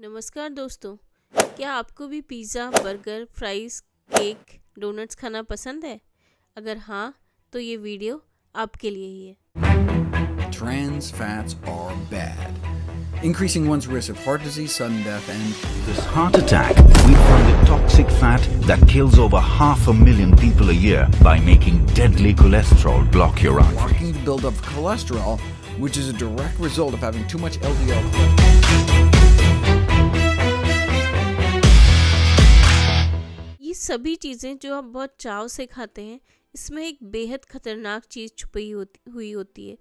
नमस्कार दोस्तों क्या आपको भी pizza burger fries cake donuts खाना पसंद है अगर हाँ तो ये वीडियो आपके लिए ही है Trans fats are bad, increasing one's risk of heart disease, sudden death, and This heart attack, we find a toxic fat that kills over half a million people a year by making deadly cholesterol block your arteries. blocking the buildup of cholesterol, which is a direct result of having too much LDL. सभी चीज़ें जो आप बहुत चाव से खाते हैं, इसमें एक बेहद खतरनाक चीज़ छुपी होती, हुई होती है।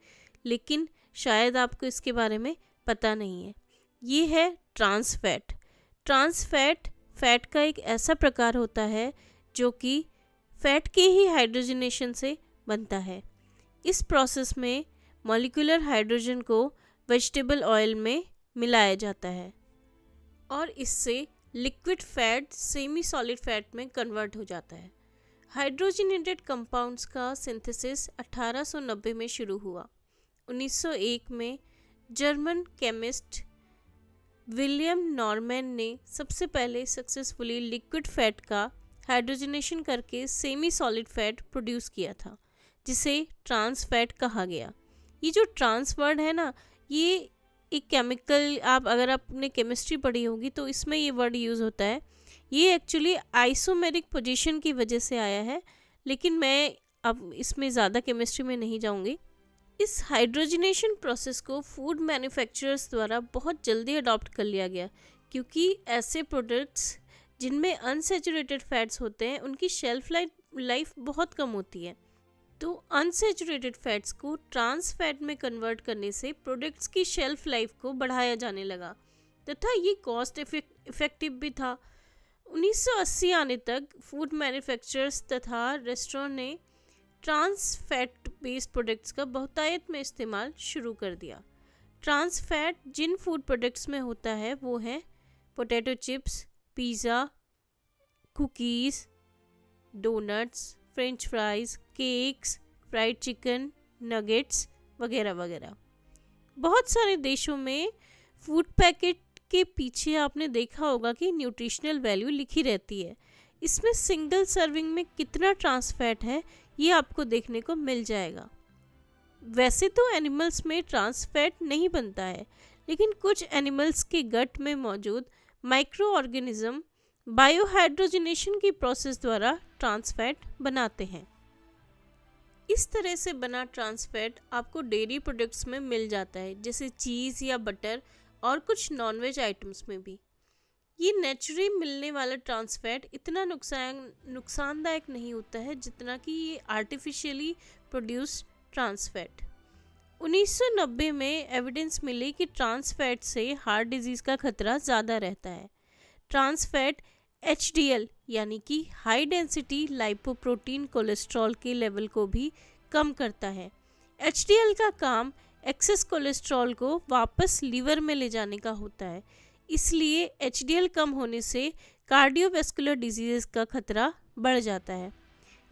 लेकिन शायद आपको इसके बारे में पता नहीं है। ये है trans fat trans fat fat का एक ऐसा प्रकार होता है, जो कि फैट के ही हाइड्रोजनेशन से बनता है। इस प्रोसेस में मॉलिक्यूलर हाइड्रोजन को वेजिटेबल ऑयल में मिलाया जाता है। और इससे liquid fat semi solid fat में कन्वर्ट हो जाता है। हाइड्रोजनेटेड कंपाउंड्स का सिंथेसिस 1890 में शुरू हुआ। 1901 में जर्मन केमिस्ट विलियम नॉर्मैन ने सबसे पहले सक्सेसफुली लिक्विड फैट का हाइड्रोजनेशन करके सेमी सॉलिड फैट प्रोड्यूस किया था, जिसे ट्रांस फैट कहा गया। ये जो ट्रांस वर्ड है ना, ये एक केमिकल आप अगर आपने केमिस्ट्री पढ़ी होगी तो इसमें ये वर्ड यूज़ होता है। ये एक्चुअली आइसोमेरिक पोजीशन की वजह से आया है, लेकिन मैं अब इसमें ज़्यादा केमिस्ट्री में नहीं जाऊँगी। इस हाइड्रोजनेशन प्रोसेस को फ़ूड मैन्युफैक्चरर्स द्वारा बहुत जल्दी अडॉप्ट कर लिया गया, क्योंकि ऐसे प्रोडक्ट्स जिनमें अनसेचुरेटेड फैट्स होते हैं, उनकी शेल्फ लाइफ लाइफ बहुत कम होती है। तो अनसेचुरेटेड फैट्स को ट्रांस फैट में कन्वर्ट करने से प्रोडक्ट्स की शेल्फ लाइफ को बढ़ाया जाने लगा। तथा ये कॉस्ट इफ़ेक्टिव भी था। 1980 आने तक फ़ूड मैन्युफैक्चरर्स तथा रेस्टोरेंट ने ट्रांस फैट बेस्ड प्रोडक्ट्स का बहुतायत में इस्तेमाल शुरू कर दिया। ट्रांस फैट जिन फ़ूड प्रोडक्ट्स में होता है, वो है potato chips pizza cookies donuts french fries cakes fried chicken nuggets वगैरह वगैरह। बहुत सारे देशों में फ़ूड पैकेट के पीछे आपने देखा होगा कि न्यूट्रिशनल वैल्यू लिखी रहती है। इसमें सिंगल सर्विंग में कितना ट्रांसफैट है, ये आपको देखने को मिल जाएगा। वैसे तो एनिमल्स में ट्रांसफैट नहीं बनता है, लेकिन कुछ एनिमल्स के गट में मौजूद माइक्रो ऑर्गेनिज्म बायोहाइड्रोजनेशन की प्रोसेस द्वारा ट्रांसफैट बनाते हैं। इस तरह से बना ट्रांसफैट आपको डेयरी प्रोडक्ट्स में मिल जाता है, जैसे चीज़ या बटर और कुछ नॉनवेज आइटम्स में भी। ये नेचुरली मिलने वाला ट्रांसफैट इतना नुकसान, नुकसानदायक नहीं होता है, जितना कि ये आर्टिफिशियली प्रोड्यूस ट्रांस फैट 1990 में एविडेंस मिली कि ट्रांसफैट से हार्ट डिज़ीज़ का खतरा ज़्यादा रहता है। ट्रांस फैट एचडीएल यानी कि हाई डेंसिटी लाइपोप्रोटीन कोलेस्ट्रॉल के लेवल को भी कम करता है। एचडीएल का काम एक्सेस कोलेस्ट्रॉल को वापस लीवर में ले जाने का होता है। इसलिए एचडीएल कम होने से कार्डियोवेस्कुलर डिज़ीज़ का खतरा बढ़ जाता है।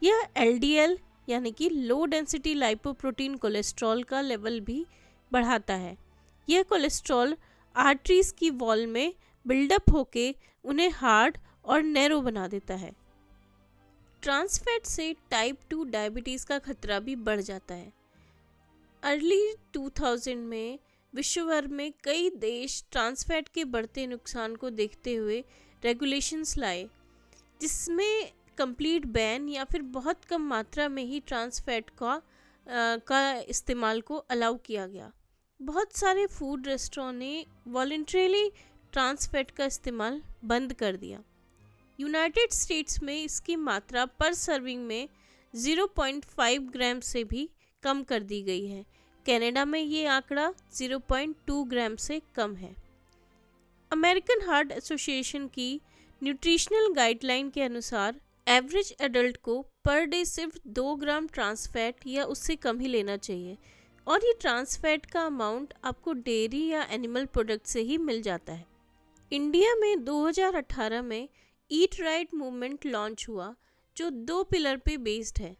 यह एलडीएल यानी कि लो डेंसिटी लाइपोप्रोटीन कोलेस्ट्रॉल का लेवल भी बढ़ाता है। यह कोलेस्ट्रॉल आर्टरीज की वॉल में बिल्डअप होके उन्हें हार्ड और नैरो बना देता है। ट्रांसफैट से टाइप टू डायबिटीज़ का खतरा भी बढ़ जाता है। अर्ली 2000 में विश्व भर में कई देश ट्रांसफैट के बढ़ते नुकसान को देखते हुए रेगुलेशंस लाए जिसमें कंप्लीट बैन या फिर बहुत कम मात्रा में ही ट्रांसफैट का आ, का इस्तेमाल को अलाउ किया गया। बहुत सारे फ़ूड रेस्टोरेंट ने वॉल्ट्रेली ट्रांसफैट का इस्तेमाल बंद कर दिया। यूनाइटेड स्टेट्स में इसकी मात्रा पर सर्विंग में 0.5 ग्राम से भी कम कर दी गई है। कनाडा में ये आंकड़ा 0.2 ग्राम से कम है। अमेरिकन हार्ट एसोसिएशन की न्यूट्रिशनल गाइडलाइन के अनुसार एवरेज एडल्ट को पर डे सिर्फ़ दो ग्राम ट्रांसफैट या उससे कम ही लेना चाहिए और ये ट्रांसफैट का अमाउंट आपको डेयरी या एनिमल प्रोडक्ट से ही मिल जाता है। इंडिया में 2018 में ईट राइट मूवमेंट लॉन्च हुआ, जो दो पिलर पे बेस्ड है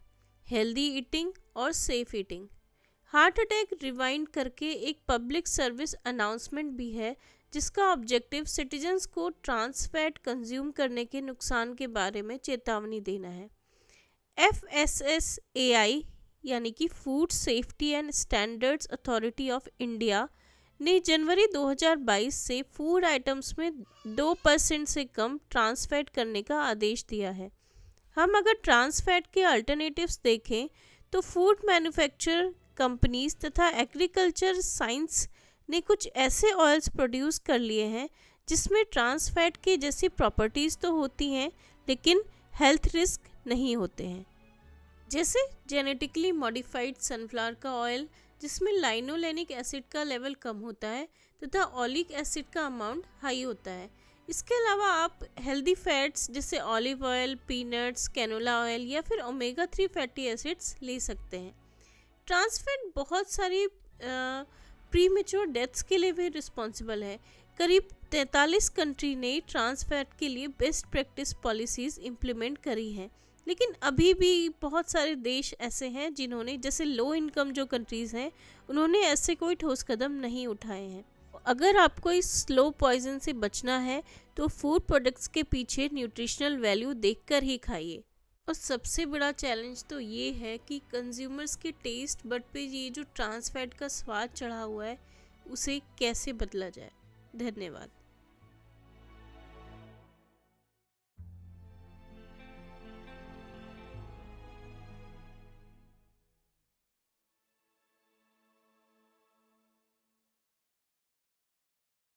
हेल्दी ईटिंग और safe eating heart attack rewind करके एक पब्लिक सर्विस अनाउंसमेंट भी है, जिसका ऑब्जेक्टिव सिटीजन्स को ट्रांस फैट कंज्यूम करने के नुकसान के बारे में चेतावनी देना है. F S S A I यानी कि food safety and standards authority of India ने जनवरी 2022 से फ़ूड आइटम्स में दो परसेंट से कम ट्रांस फैट करने का आदेश दिया है। हम अगर ट्रांस फैट के अल्टरनेटिव्स देखें तो फ़ूड मैन्युफैक्चर कंपनीज़ तथा एग्रीकल्चर साइंस ने कुछ ऐसे ऑयल्स प्रोड्यूस कर लिए हैं, जिसमें ट्रांस फैट के जैसी प्रॉपर्टीज़ तो होती हैं, लेकिन हेल्थ रिस्क नहीं होते हैं। जैसे जेनेटिकली मॉडिफाइड सनफ्लावर का ऑयल जिसमें लाइनोलेनिक एसिड का लेवल कम होता है तथा ऑलिक एसिड का अमाउंट हाई होता है। इसके अलावा आप हेल्दी फैट्स जैसे olive oil peanuts canola oil या फिर ओमेगा थ्री फैटी एसिड्स ले सकते हैं। ट्रांसफैट बहुत सारी प्री मेच्योर डेथ्स के लिए भी रिस्पॉन्सिबल है। करीब 43 कंट्री ने ट्रांसफैट के लिए बेस्ट प्रैक्टिस पॉलिसीज़ इम्प्लीमेंट करी हैं। लेकिन अभी भी बहुत सारे देश ऐसे हैं जिन्होंने, जैसे लो इनकम जो कंट्रीज़ हैं, उन्होंने ऐसे कोई ठोस कदम नहीं उठाए हैं। अगर आपको इस स्लो पॉइजन से बचना है तो फ़ूड प्रोडक्ट्स के पीछे न्यूट्रिशनल वैल्यू देखकर ही खाइए। और सबसे बड़ा चैलेंज तो ये है कि कंज्यूमर्स के टेस्ट बट पे ये जो ट्रांस फैट का स्वाद चढ़ा हुआ है, उसे कैसे बदला जाए? धन्यवाद।